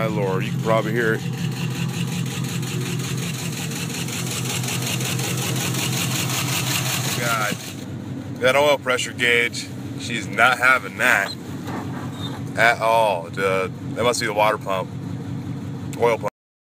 my lord. You can probably hear it. God. That oil pressure gauge, she's not having that at all. Dude. That must be the water pump. Oil pump.